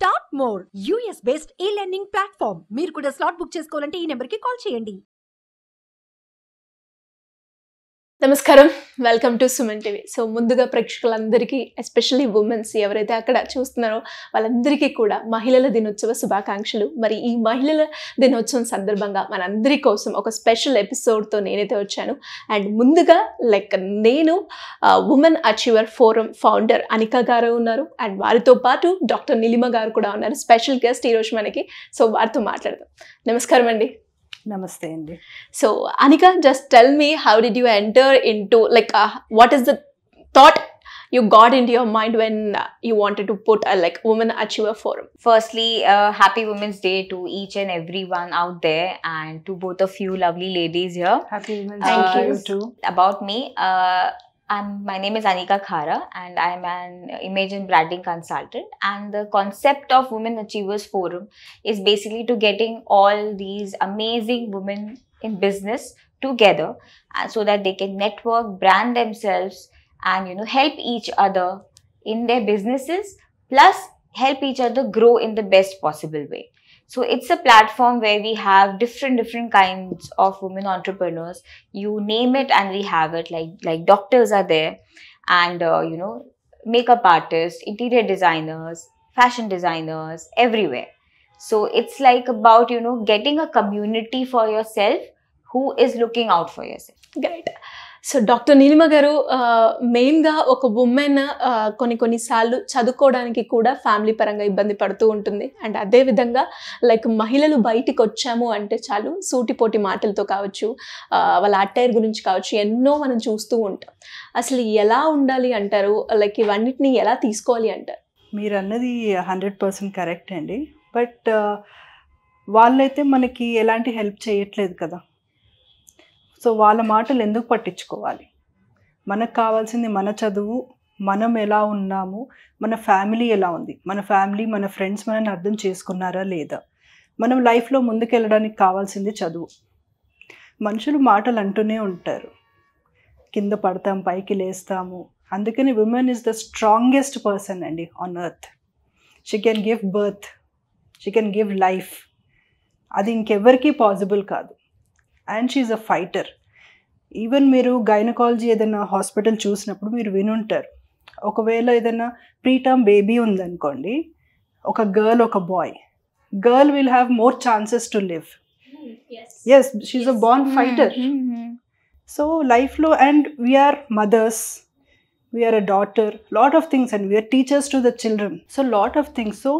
Top more US based e learning platform మీరు కూడా slot book చేసుకోవాలంటే ఈ నెంబర్కి కాల్ చేయండి. నమస్కారం. Welcome to Suman TV so ముందుగా ప్రేక్షకులందరికీ ఎస్పెషల్లీ ఉమెన్స్ ఎవరైతే అక్కడ చూస్తున్నారో వాళ్ళందరికీ కూడా మహిళల దినోత్సవ శుభాకాంక్షలు. మరి ఈ మహిళల దినోత్సవం సందర్భంగా మనందరి కోసం ఒక స్పెషల్ ఎపిసోడ్తో నేనైతే వచ్చాను. అండ్ ముందుగా లైక్ నేను women achiever forum founder Anika గారు ఉన్నారు. అండ్ వారితో పాటు డాక్టర్ నిలిమ గారు కూడా ఉన్నారు. స్పెషల్ గెస్ట్ ఈరోజు మనకి. సో వారితో మాట్లాడదాం. నమస్కారం అండి Namaste, Andy. So, Anika, just tell me how did you enter into like uh, what is the thought you got into your mind when you wanted to put a like women achiever forum firstly uh, happy women's day to each and everyone out there and to both of you lovely ladies here happy women's uh, Day. thank you too about me uh, my name is Anika Khara and I'm an image and branding consultant. And the concept of Women Achievers Forum is basically to getting all these amazing women in business together uh, so that they can network, brand themselves, and you know help each other in their businesses plus help each other grow in the best possible way so it's a platform where we have different different kinds of women entrepreneurs. You name it, and we have it. Like like doctors are there, and uh, you know makeup artists, interior designers, fashion designers, everywhere. So it's like about you know getting a community for yourself who is looking out for yourself. Great. So doctor Neelima గారు మెయిన్గా ఒక women కొన్ని కొన్నిసార్లు చదువుకోవడానికి కూడా family పరంగా ఇబ్బంది పడుతూ ఉంటుంది. అండ్ అదేవిధంగా లైక్ మహిళలు బయటికి వచ్చాము అంటే చాలు సూటిపోటి మాటలతో కావచ్చు వాళ్ళ అట్టైర్ గురించి కావచ్చు ఎన్నో మనం చూస్తూ ఉంటాం. అసలు ఎలా ఉండాలి అంటారు? లైక్ ఇవన్నిటిని ఎలా తీసుకోవాలి అంటారు? మీరు అన్నది హండ్రెడ్ పర్సెంట్ కరెక్ట్ అండి. బట్ వాళ్ళైతే మనకి ఎలాంటి హెల్ప్ చేయట్లేదు కదా. సో వాళ్ళ మాటలు ఎందుకు పట్టించుకోవాలి? మనకు కావాల్సింది మన చదువు మనం ఎలా ఉన్నాము మన ఫ్యామిలీ ఎలా ఉంది మన ఫ్యామిలీ మన ఫ్రెండ్స్ మనల్ని అర్థం చేసుకున్నారా లేదా? మనం లైఫ్లో ముందుకెళ్ళడానికి కావాల్సింది చదువు. మనుషులు మాటలు అంటూనే ఉంటారు. కింద పడతాం పైకి లేస్తాము. అందుకని women is the strongest person అండి on earth she can give birth she can give life అది ఇంకెవరికీ పాసిబుల్ కాదు. And she a fighter even మీరు గైనకాలజీ ఏదైనా హాస్పిటల్ చూసినప్పుడు మీరు వినుంటారు. ఒకవేళ ఏదైనా ప్రీటర్మ్ బేబీ ఉందనుకోండి ఒక గర్ల్ ఒక boy girl will have more chances to live as she a born fighter so లైఫ్లో and we are mothers we are a daughter lot of things and we are teachers to the children so lot of things so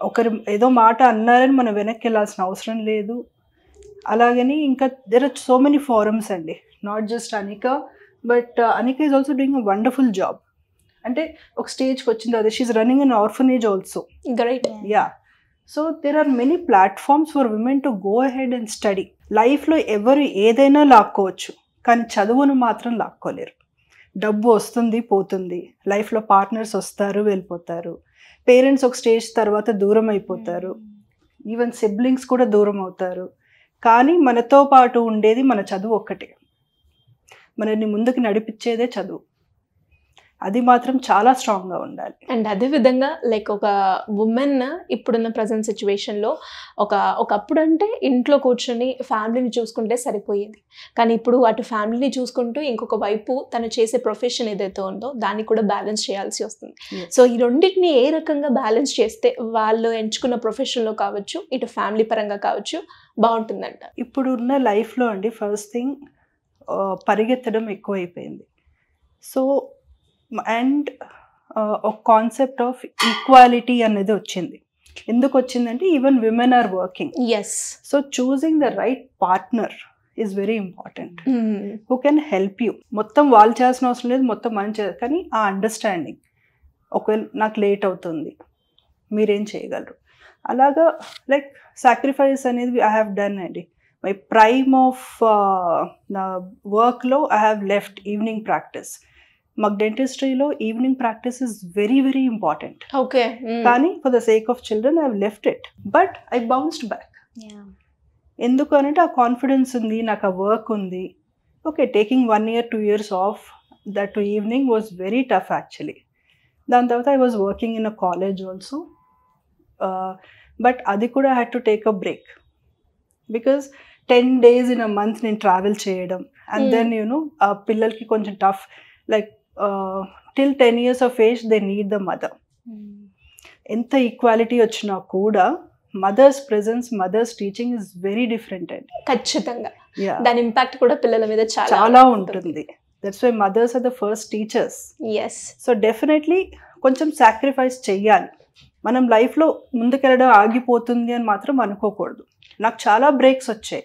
ఒకరు ఏదో మాట అన్నారని మనం వెనక్కి వెళ్ళాల్సిన అవసరం లేదు. అలాగని ఇంకా there are so many forums అండి. Not just Anika but Anika is also doing a wonderful job అంటే ఒక స్టేజ్కి వచ్చిన తర్వాత she running an orphanage also great yeah so there are many platforms for women to go ahead and study లైఫ్లో ఎవరు ఏదైనా లాక్కోవచ్చు కానీ చదువును మాత్రం లాక్కోలేరు. డబ్బు వస్తుంది పోతుంది. లైఫ్లో పార్ట్నర్స్ వస్తారు వెళ్ళిపోతారు. పేరెంట్స్ ఒక స్టేజ్ తర్వాత దూరం అయిపోతారు. ఈవెన్ సిబ్లింగ్స్ కూడా దూరం అవుతారు. కానీ మనతో పాటు ఉండేది మన చదువు ఒక్కటే. మనల్ని ముందుకు నడిపించేదే చదువు. అది మాత్రం చాలా స్ట్రాంగ్గా ఉండాలి. అండ్ అదే విధంగా లైక్ ఒక ఉమెన్ ఇప్పుడున్న ప్రజెంట్ సిచ్యువేషన్లో ఒక ఒకప్పుడు అంటే ఇంట్లో కూర్చొని ఫ్యామిలీని చూసుకుంటే సరిపోయేది. కానీ ఇప్పుడు అటు ఫ్యామిలీని చూసుకుంటూ ఇంకొక వైపు తను చేసే ప్రొఫెషన్ ఏదైతే ఉందో దాన్ని కూడా బ్యాలెన్స్ చేయాల్సి వస్తుంది. సో ఈ రెండింటిని ఏ రకంగా బ్యాలెన్స్ చేస్తే వాళ్ళు ఎంచుకున్న ప్రొఫెషన్లో కావచ్చు ఇటు ఫ్యామిలీ పరంగా కావచ్చు బాగుంటుందంట. ఇప్పుడు ఉన్న లైఫ్లో అండి ఫస్ట్ థింగ్ పరిగెత్తడం ఎక్కువైపోయింది. సో అండ్ ఒక కాన్సెప్ట్ ఆఫ్ ఈక్వాలిటీ అనేది వచ్చింది. ఎందుకు వచ్చిందంటే even women are working. Yes so choosing the right partner is very important. Who can help you. మొత్తం వాళ్ళు చేయాల్సిన అవసరం లేదు మొత్తం మనం చేయాలి. కానీ ఆ అండర్స్టాండింగ్ ఒకవేళ నాకు లేట్ అవుతుంది మీరేం చేయగలరు? అలాగా లైక్ సాక్రిఫైస్ అనేది ఐ హ్యావ్ డన్ అండి. మై ప్రైమ్ ఆఫ్ నా వర్క్లో I have left evening practice మాకు డెంటిస్ట్రీలో evening practice is very very important okay కానీ for the sake of children I left it but I bounced back yeah. ఎందుకు అనంటే ఆ confidence ఉంది నాకు ఆ వర్క్ ఉంది. Okay taking one year two years off that evening was very tough actually దాని తర్వాత I was working in a college also but అది కూడా had to take a break because ten days in a month నేను travel చేయడం. And. Then you know ఆ పిల్లలకి కొంచెం tough like till ten years of age they need the mother ఎంత equality వచ్చినా కూడా mother's presence mother's teaching is very different అండి. ఖచ్చితంగా. దాని ఇంపాక్ట్ కూడా పిల్లల మీద చాలా చాలా ఉంటుంది. That's why mothers are the first teachers yes so definitely కొంచెం సాక్రిఫైస్ చెయ్యాలి. మనం లైఫ్లో ముందుకెళ్ళడం ఆగిపోతుంది అని మాత్రం అనుకోకూడదు. నాకు చాలా బ్రేక్స్ వచ్చాయి.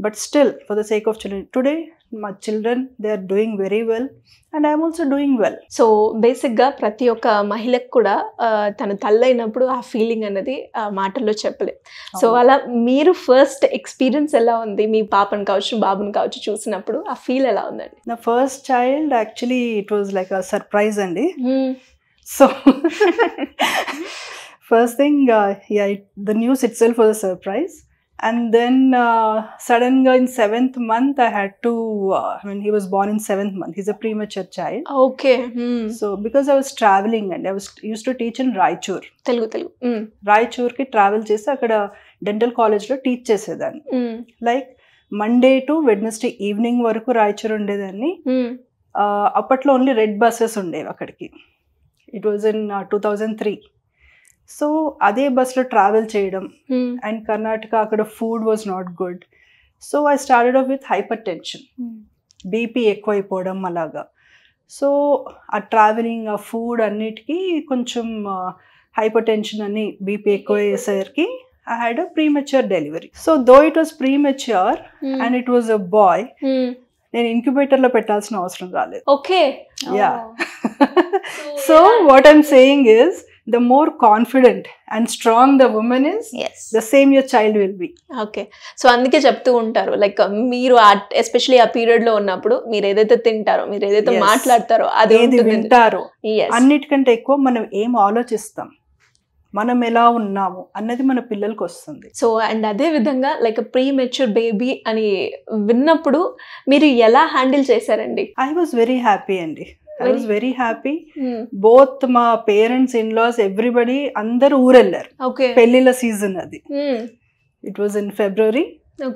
But still for the sake of children today మా children they are doing very well and I'm also doing well so బేసిక్గా ప్రతి ఒక్క మహిళకు కూడా తన తల్లైనప్పుడు ఆ ఫీలింగ్ అనేది ఆ మాటల్లో చెప్పలేదు సో అలా మీరు ఫస్ట్ ఎక్స్పీరియన్స్ ఎలా ఉంది? మీ పాపను కావచ్చు బాబుని కావచ్చు చూసినప్పుడు ఆ ఫీల్ ఎలా ఉందండి? నా first child actually it was like a surprise అండి. So first thing the news itself was a surprise and then సడన్గా in seventh month I had to I mean he was born in seventh month he's a premature child okay so because I was travelling and I was use to teach in Raichur Telugu Telugu hmm. రాయచూర్కి travel చేసి అక్కడ dental కాలేజ్లో teach చేసేదాన్ని hmm. Like Monday to Wednesday evening వరకు రాయచూర్ ఉండేదాన్ని మ్మ్. ఆ, అప్పట్లో only red buses ఉండేవి అక్కడికి it was in two thousand three so అదే బస్లో ట్రావెల్ చేయడం. మ్మ్. అండ్ కర్ణాటక అక్కడ food was not good so I started off with hypertension BP ఎక్కువైపోవడం అలాగా. సో ఆ ట్రావెలింగ్ ఆ ఫుడ్ అన్నిటికీ కొంచెం హైపర్ టెన్షన్ అని బీపీ ఎక్కువ అయ్యేసరికి I had a premature delivery so though it was premature hmm. And it was a boy hmm. నేను ఇంక్యుబేటర్లో పెట్టాల్సిన అవసరం రాలేదు. Okay Yeah. So what I'm saying is the more confident and strong the woman is as the same your child will be okay so అందుకే చెప్తూ ఉంటారు like మీరు especially ఆ పీరియడ్లో ఉన్నప్పుడు మీరు ఏదైతే తింటారో మీరు ఏదైతే Yes. మాట్లాడతారో అది ఏది వింటారో Yes. అన్నిటికంటే ఎక్కువ మనం ఏం ఆలోచిస్తాం? మనం ఎలా ఉన్నాము అన్నది మన పిల్లలకి వస్తుంది. సో అండ్ అదే విధంగా లైక్ ప్రీ మెచ్యూర్ బేబీ అని విన్నప్పుడు మీరు ఎలా హ్యాండిల్ చేశారండి? ఐ వాజ్ వెరీ హ్యాపీ అండి. I was very happy. Both మా పేరెంట్స్ ఇన్ లాస్ ఎవ్రీబడి అందరు ఊరెళ్ళారు. పెళ్ళిళ్ళ సీజన్ అది. ఇట్ వాజ్ ఇన్ ఫిబ్రవరి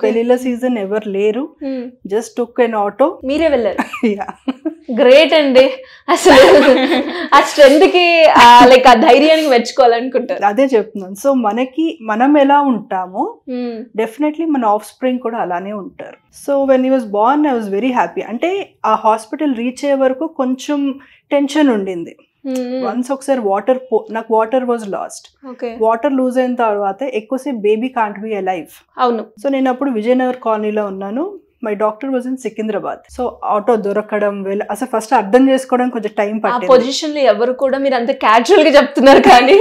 పెళ్ళిళ్ళ సీజన్ ఎవరు లేరు. జస్ట్ టుక్ ఎన్ ఆటో మీరే వెళ్ళారు. గ్రేట్ అండి. అసలు ఆ స్ట్రెంత్కి లైక్ ఆ ధైర్యానికి మెచ్చుకోవాలనుకుంటారు. అదే చెప్తున్నాను. సో మనకి మనం ఎలా ఉంటామో. డెఫినెట్లీ మన ఆఫ్ స్ప్రింగ్ కూడా అలానే ఉంటారు. So when he was born I was very happy అంటే ఆ హాస్పిటల్ రీచ్ అయ్యే వరకు కొంచెం టెన్షన్ ఉండింది. వన్స్ ఒకసారి వాటర్ పో నాకు water was lost okay water loose అయిన తర్వాత ఎక్కువసేపు బేబీ కాంట్ బి అలైవ్ అవును. సో నేను అప్పుడు విజయనగర్ కాలనీలో ఉన్నాను. My doctor was in Secunderabad. So auto దొరకడం వెళ్ళ అసలు ఫస్ట్ అర్థం చేసుకోవడం కొంచెం టైం పట్టింది. పొజిషన్లో ఎవరు కూడా మీరు అంత క్యాజువల్గా చెప్తున్నారు కానీ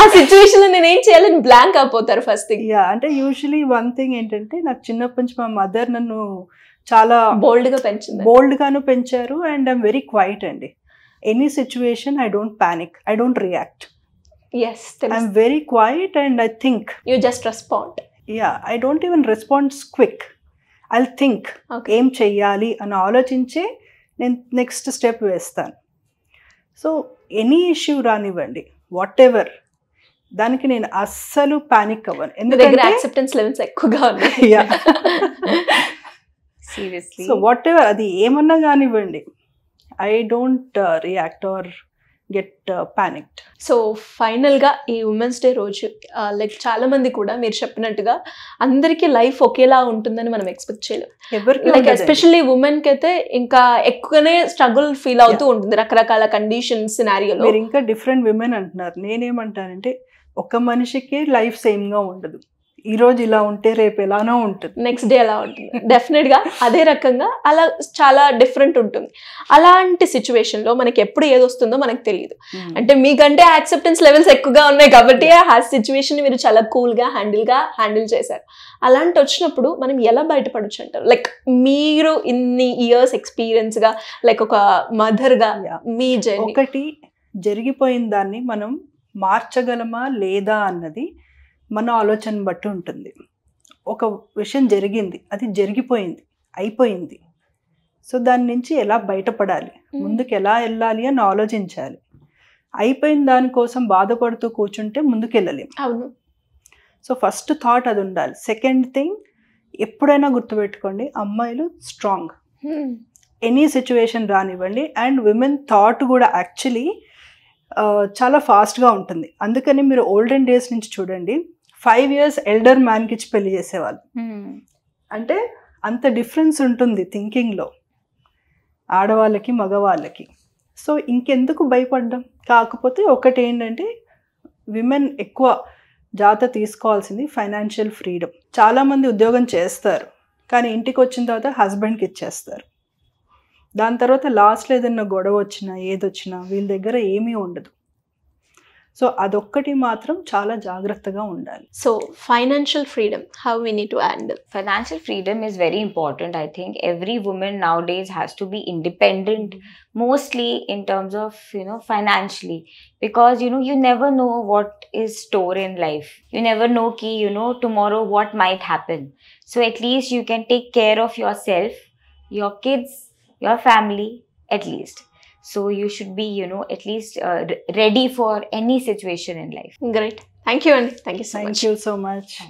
ఆ సిచ్యువేషన్లో నేను ఏం చేయాలని బ్లాంక్ అయిపోతారు ఫస్ట్ థింగ్ యా అంటే యూజువలీ వన్ థింగ్ ఏంటంటే నాకు చిన్నప్పటి నుంచి మా మదర్ నన్ను చాలా బోల్డ్గా పెంచింది బోల్డ్ గాను పెంచారు అండ్ ఐమ్ వెరీ క్వైట్ అండి. Any situation I don't panic I don't react as I'm very quiet and I think you just respond yeah I don't even response quick I think ఏం చెయ్యాలి అని ఆలోచించే నేను next step వేస్తాను. So any issue రానివ్వండి. Whatever దానికి నేను అస్సలు ప్యానిక్ అవ్వను. ఎందుకంటే యాక్సెప్టెన్స్ లెవెల్స్ ఎక్కువగా ఉన్నాయి. Yeah. Seriously so whatever అది ఏమన్నా కానివ్వండి. I don't react or get panicked so ఫైనల్గా ఈ ఉమెన్స్ డే రోజు లైక్ చాలా మంది కూడా మీరు చెప్పినట్టుగా అందరికీ లైఫ్ ఒకేలా ఉంటుందని మనం ఎక్స్పెక్ట్ చేయలేం. ఎవరికి లైక్. ఎస్పెషల్లీ ఉమెన్కి అయితే ఇంకా ఎక్కువనే స్ట్రగుల్ ఫీల్ అవుతూ ఉంటుంది రకరకాల కండిషన్స్ సినారియోలో మీరు ఇంకా డిఫరెంట్ విమెన్ అంటున్నారు. నేనేమంటానంటే ఒక మనిషికి లైఫ్ సేమ్గా ఉండదు. ఈ రోజు ఇలా ఉంటే రేపు ఎలానో ఉంటుంది. నెక్స్ట్ డే అలా ఉంటుంది? డెఫినెట్గా అదే రకంగా అలా చాలా డిఫరెంట్ ఉంటుంది. అలాంటి సిచ్యువేషన్లో మనకి ఎప్పుడు ఏది వస్తుందో మనకు తెలియదు అంటే మీకంటే యాక్సెప్టెన్స్ లెవెల్స్ ఎక్కువగా ఉన్నాయి కాబట్టి ఆ సిచ్యువేషన్ మీరు చాలా కూల్గా హ్యాండిల్గా హ్యాండిల్ చేశారు. అలాంటి వచ్చినప్పుడు మనం ఎలా బయటపడొచ్చు అంటారు? లైక్ మీరు ఇన్ని ఇయర్స్ ఎక్స్పీరియన్స్గా లైక్ ఒక మదర్గా Yeah. మీ జర్నీ ఒకటి జరిగిపోయిన దాన్ని మనం మార్చగలమా లేదా అన్నది మన ఆలోచన బట్టి ఉంటుంది. ఒక విషయం జరిగింది అది జరిగిపోయింది అయిపోయింది. సో దాని నుంచి ఎలా బయటపడాలి? ముందుకు ఎలా వెళ్ళాలి అని ఆలోచించాలి. అయిపోయిన దానికోసం బాధపడుతూ కూర్చుంటే ముందుకెళ్ళలేము అవును. సో ఫస్ట్ థాట్ అది ఉండాలి. సెకండ్ థింగ్ ఎప్పుడైనా గుర్తుపెట్టుకోండి అమ్మాయిలు స్ట్రాంగ్. ఎనీ సిచ్యువేషన్ రానివ్వండి. అండ్ విమెన్ థాట్ కూడా యాక్చువల్లీ చాలా ఫాస్ట్గా ఉంటుంది. అందుకని మీరు ఓల్డెన్ డేస్ నుంచి చూడండి. ఫైవ్ ఇయర్స్ ఎల్డర్ మ్యాన్కి ఇచ్చి పెళ్ళి చేసేవాళ్ళు. అంటే అంత డిఫరెన్స్ ఉంటుంది థింకింగ్లో. ఆడవాళ్ళకి మగవాళ్ళకి. సో ఇంకెందుకు భయపడ్డం? కాకపోతే ఒకటి ఏంటంటే విమెన్ ఎక్కువ జాత తీసుకోవాల్సింది ఫైనాన్షియల్ ఫ్రీడమ్. చాలామంది ఉద్యోగం చేస్తారు కానీ ఇంటికి వచ్చిన తర్వాత హస్బెండ్కి ఇచ్చేస్తారు. దాని తర్వాత లాస్ట్లో ఏదైనా గొడవ వచ్చినా ఏదొచ్చినా వీళ్ళ దగ్గర ఏమీ ఉండదు. సో అదొక్కటి మాత్రం చాలా జాగ్రత్తగా ఉండాలి so financial freedom how we need to handle financial freedom is very important i think every woman nowadays has to be independent mostly in terms of you know financially because you know you never know what is store in life you never know ki you know tomorrow what might happen so at least you can take care of yourself your kids your family at least So you should be, you know, at least uh, ready for any situation in life. Great. Thank you, and Thank you so Thank much. Thank you so much.